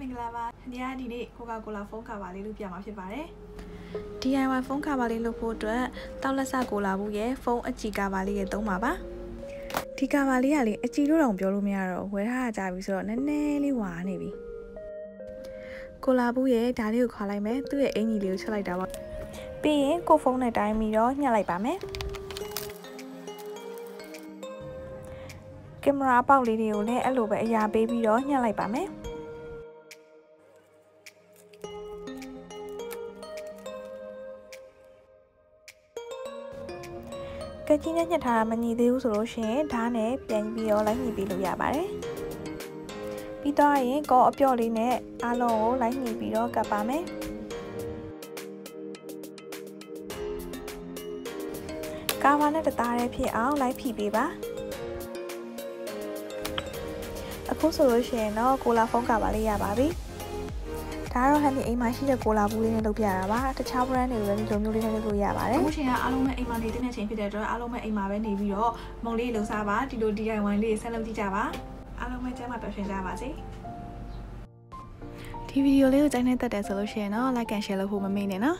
မင်္ဂလာပါဒီကဒီနေ့ Coca-Cola ဖုန်းကာပါလေးလို့ပြမှာဖြစ်ပါတယ် DIY ဖုန်းကာပါလေးလုပ်ဖို့အတွက်တောက်လက်စကိုလာဘူးရဲ့ဖုန်းအကြည့်ကာပါလေးရဲ့သုံးပါပါဒီကာပါလေးကလေအကြည့်လို့တော့ပြောလို့မရတော့ဝယ်ထားကြပြီဆိုတော့နည်းနည်းလေးဝါနေပြီကိုလာဘူးရဲ့ဒါလေးကိုခွာလိုက်မယ်သူ့ရဲ့အင်ကြီးလေးကိုချက်လိုက်တာပါပြီးရင်ကိုဖုန်းနဲ့တိုင်းပြီးတော့ညှက်လိုက်ပါမယ်ကင်မရာပေါက်လေးတွေကိုလည်းအဲ့လိုပဲအရာပေးပြီးတော့ညှက်လိုက်ပါမယ် ကကြီးနဲ့ညှက်ထားတာမညီသေးဘူးဆိုလို့ရှိရင်ဓာတ်နဲ့ပြန်ပြီးတော့လိုက်ညှိပြီးလို့ရပါတယ်ပြီးတော့ရင်ကောအပြော့လေးနဲ့အားလုံးကိုလိုက်ညှိပြီးတော့ကပ်ပါမယ်ကာဗာနဲ့တသားရဲဖြစ်အောင်လိုက်ဖိပေးပါအခုဆိုလို့ရှိရင်တော့ကိုလာဖုန်းကာပါလေးရပါပြီ ဒါကတော့ဟန်ဒီအိမ်မှာရှိတဲ့ကိုလာဘူးလေးနဲ့လုပ်ပြရတာပါတခြား brand တွေကိုလည်းဒီလိုမျိုးလေးနဲ့လုပ်လို့ရပါတယ်အခုချိန်ကအားလုံးပဲအိမ်မှာနေတဲ့ချိန်ဖြစ်တဲ့အတွက်အားလုံးပဲအိမ်မှာပဲနေပြီးတော့မုံလေးလှူစားပါဒီလို DIY လေးဆက်လုပ်ကြည့်ကြပါအားလုံးပဲကျမ်းမာပျော်ရွှင်ကြပါစေဒီဗီဒီယိုလေးကိုကြိုက်နေတတ်တယ်ဆိုလို့ရှိရင်တော့ like and share လုပ်ဖို့မမေ့နဲ့နော်